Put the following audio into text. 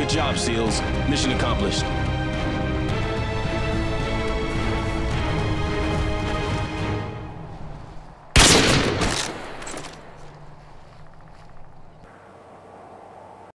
Good job, SEALs. Mission accomplished.